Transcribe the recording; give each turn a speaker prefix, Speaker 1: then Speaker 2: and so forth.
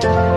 Speaker 1: Bye.